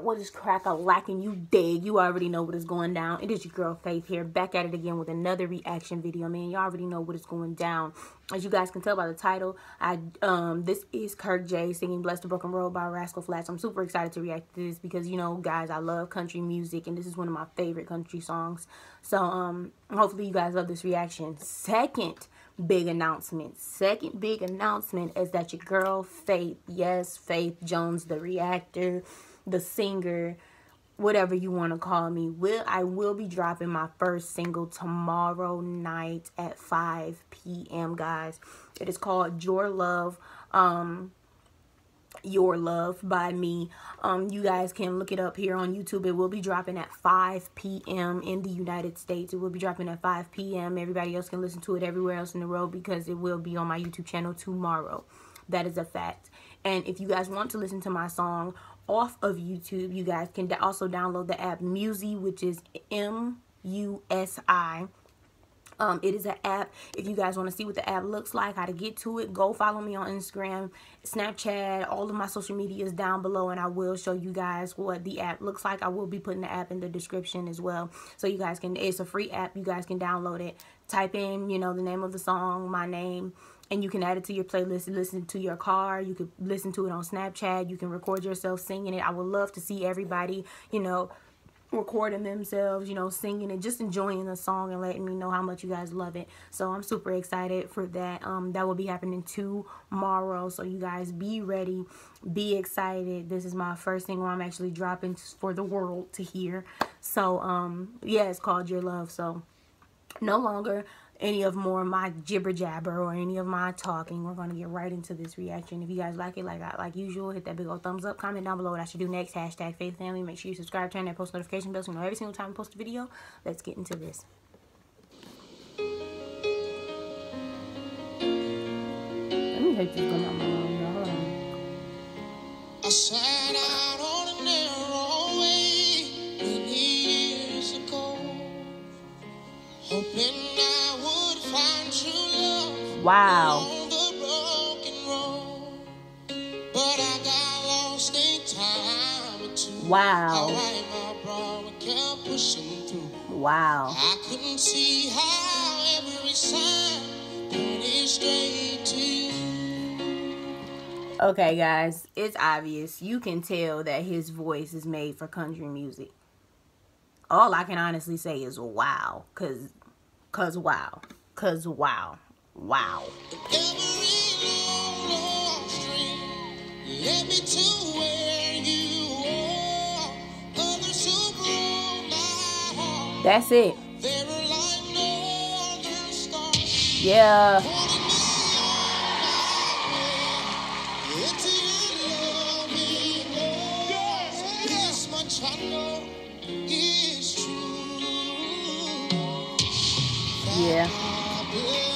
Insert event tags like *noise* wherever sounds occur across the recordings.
What is crack a lacking? You dig. You already know what is going down. It is your girl Faith here, back at it again with another reaction video, man. You already know what is going down. As you guys can tell by the title, I um this is Kirk Jay singing Bless the Broken Road by Rascal Flatts. I'm super excited to react to this because you know, guys, I love country music and this is one of my favorite country songs. So um hopefully you guys love this reaction. Second big announcement. Second big announcement is that your girl Faith, yes, Faith Jones, the reactor, the singer, whatever you want to call me, will I will be dropping my first single tomorrow night at 5 p.m. guys. It is called Your Love. Um your Love by me. Um, you guys can look it up here on YouTube. It will be dropping at 5 p.m. in the United States. It will be dropping at 5 p.m. Everybody else can listen to it everywhere else in the world because it will be on my YouTube channel tomorrow. That is a fact. And if you guys want to listen to my song off of YouTube, you guys can also download the app Musi, which is M-U-S-I. Um, it is an app. If you guys want to see what the app looks like, how to get to it, go follow me on Instagram, Snapchat, all of my social media is down below, and I will show you guys what the app looks like. I will be putting the app in the description as well, so you guys can. It's a free app. You guys can download it. Type in, you know, the name of the song, my name, and you can add it to your playlist and listen to your car. You could listen to it on Snapchat. You can record yourself singing it. I would love to see everybody, you know recording themselves, you know, singing and just enjoying the song and letting me know how much you guys love it. So I'm super excited for that. Um, that will be happening tomorrow. So you guys be ready, be excited. This is my first single I'm actually dropping for the world to hear. So um, yeah, it's called Your Love. So no longer any of more of my jibber jabber or any of my talking. We're going to get right into this reaction. If you guys like it, like I, like usual, hit that big old thumbs up. Comment down below what I should do next. Hashtag Faith Family. Make sure you subscribe, turn that post notification bell so you know every single time I post a video. Let's get into this. Let me hit this gun on my own. Hold on. I Wow. Wow. Wow. I couldn't see how every sign pointed straight to you. Okay, guys, it's obvious. You can tell that his voice is made for country music. All I can honestly say is wow, cause, cause wow, cause wow. Wow. That's it. Yeah. Yeah.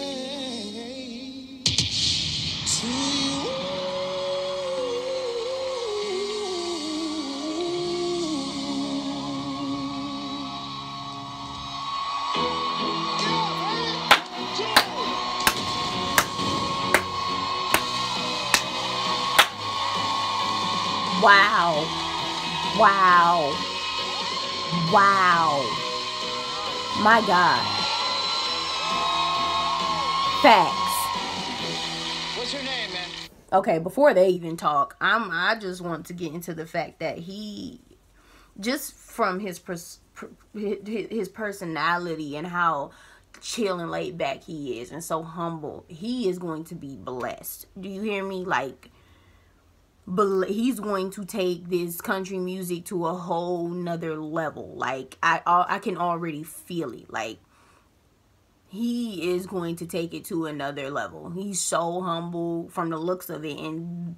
Wow. Wow. Wow. My God. Facts. What's your name, man? Okay, before they even talk, I'm I just want to get into the fact that he just from his pers- his personality and how chill and laid back he is and so humble, he is going to be blessed. Do you hear me? Like he's going to take this country music to a whole nother level. Like i i can already feel it. Like he is going to take it to another level. He's so humble from the looks of it and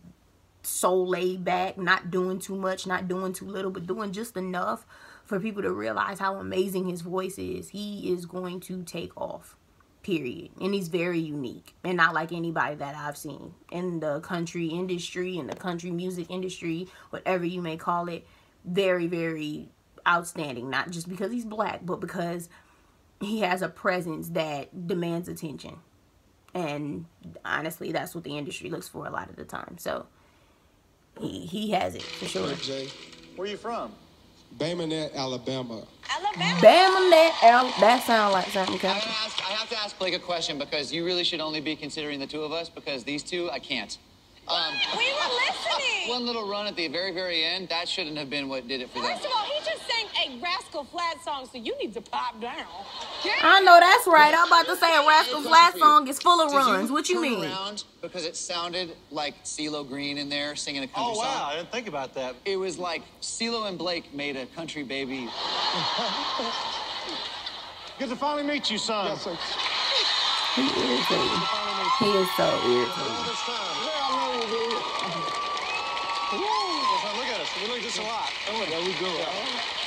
so laid back not doing too much not doing too little but doing just enough for people to realize how amazing his voice is, he is going to take off. Period. And he's very unique and not like anybody that I've seen in the country industry, in the country music industry, whatever you may call it. Very, very outstanding. Not just because he's black, but because he has a presence that demands attention. And honestly, that's what the industry looks for a lot of the time. So he he has it for sure. Jay. Where are you from? Baymanet, Alabama. Alabama. Bam that Al- that sound like something I have, to ask, I have to ask Blake a question because you really should only be considering the two of us because these two, I can't. Um, We were listening. one little run at the very, very end, that shouldn't have been what did it for them. First of all, he just Rascal Flatts song, so you need to pop down. I know that's right. I'm about to say a Rascal's last song is full of Did runs. What you mean? Around because it sounded like CeeLo Green in there singing a country song. Oh wow, song. I didn't think about that. It was like CeeLo and Blake made a country baby. *laughs* Good to finally meet you, son. Yes, sir. He irritating. He is so irritating. This time. Look at us. We look just a lot. Oh, there we go.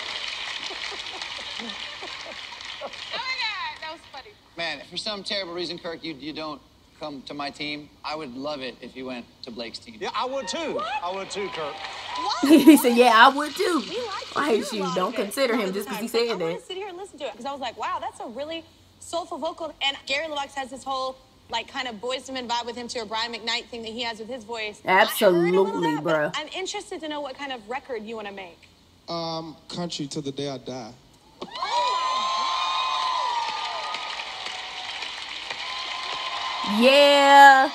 Oh my God, that was funny. Man, for some terrible reason, Kirk, you, you don't come to my team. I would love it if you went to Blake's team. Yeah, I would too. I would too, Kirk. What? *laughs* he said, "Yeah, I would too." We like I hate you. lot Don't it consider all him just because he time. said I want that. to sit here and listen to it because I was like, wow, that's a really soulful vocal. And Gary LeVox has this whole like kind of Boyz II Men vibe with him to a Brian McKnight thing that he has with his voice. I heard a little Absolutely, of that, but bruh. I'm interested to know what kind of record you want to make. Um, country till the day I die. Yeah.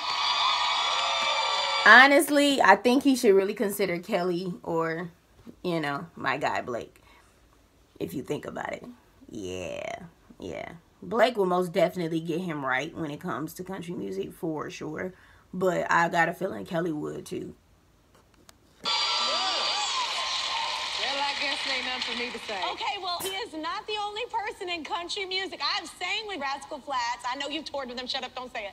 Honestly, I think he should really consider Kelly or, you know, my guy Blake. If you think about it. Yeah. Yeah. Blake will most definitely get him right when it comes to country music for sure. But I got a feeling Kelly would too. Well, I guess ain't nothing for me to say. Okay, well, he is not the only person in country music. I've sang with Rascal Flatts. I know you've toured with them. Shut up, don't say it.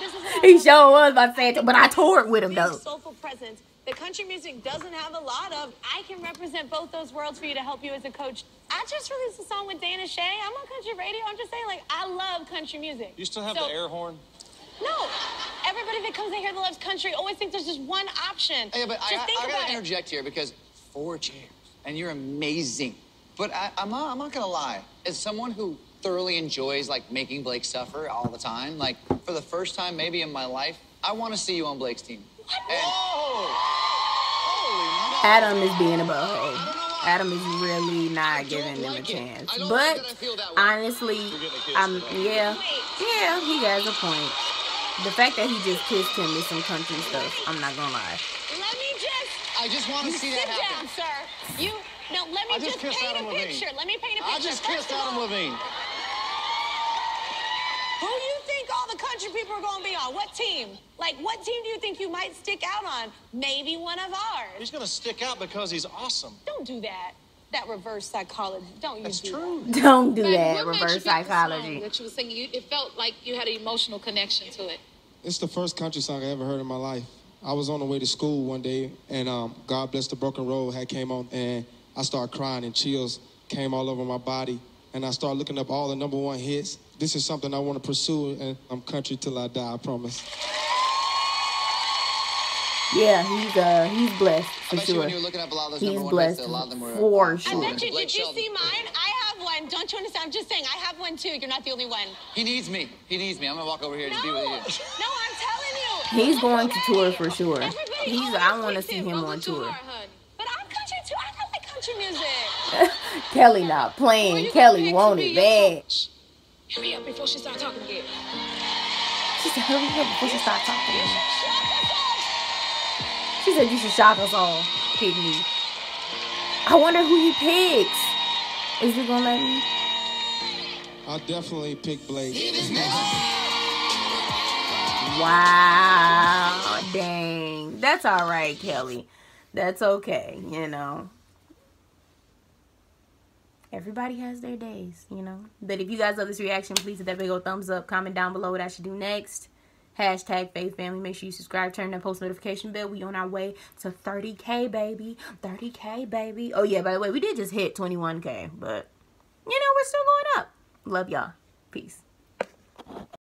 This is He love sure was about to say it, but I toured with him though. soulful presence that country music doesn't have a lot of. I can represent both those worlds for you to help you as a coach. I just released a song with Dan + Shay. I'm on country radio. I'm just saying, like, I love country music. You still have So- the air horn? No. Everybody that comes in here that loves country always thinks there's just one option. Yeah, but just I, think I, I about gotta it. interject here because four chairs, and you're amazing. But I, I'm not, I'm not gonna lie. As someone who thoroughly enjoys like making Blake suffer all the time, like for the first time maybe in my life, I want to see you on Blake's team. And Adam is being a butthole. Adam is really not giving them a like it. chance. But that that honestly, I'm um, yeah, yeah, he has a point. The fact that he just kissed him is some country stuff. I'm not gonna lie. Let I just want to see sit that happen. down, sir. You no. Let me I just just, paint Adam a Levine. picture. Let me paint a picture. I just First kissed of Adam all, Levine. Who do you think all the country people are going to be on? What team? Like, what team do you think you might stick out on? Maybe one of ours. He's gonna stick out because he's awesome. Don't do that. That reverse psychology. Don't you That's do true. Don't do Like, that. what makes you Reverse the song psychology. That you were singing, you, it felt like you had an emotional connection to it. It's the first country song I ever heard in my life. I was on the way to school one day, and um, God Bless the Broken Road had came on, and I started crying, and chills came all over my body. And I started looking up all the number one hits. This is something I want to pursue, and I'm country till I die, I promise. Yeah, he's uh he's blessed I for bet you sure. when you were looking up a lot of those He's number one hits, blessed a lot of them were. for I bet you. Did you see mine? I have one. Don't you understand? I'm just saying. I have one too. You're not the only one. He needs me. He needs me. I'm gonna walk over here No, to be with you. no, I'm telling you. He's going to tour for sure. He's. I want to see him on tour. heart, hun. But I'm country too. I don't like country music. *laughs* Kelly not playing. you Kelly gonna pick want it bad. Hurry up before she starts talking again. She said, "Hurry up before she start talking." You should shut us up. She said, "You should shock us all, pick me." I wonder who he picks. Is he gonna let me? I'll definitely pick Blake. Wow, dang. That's all right, Kelly. That's okay, you know. Everybody has their days, you know. But if you guys love this reaction, please hit that big old thumbs up. Comment down below what I should do next. Hashtag Faith Family. Make sure you subscribe, turn that post notification bell. We on our way to 30K, baby. 30K, baby. Oh, yeah, by the way, we did just hit 21K, but, you know, we're still going up. Love y'all. Peace.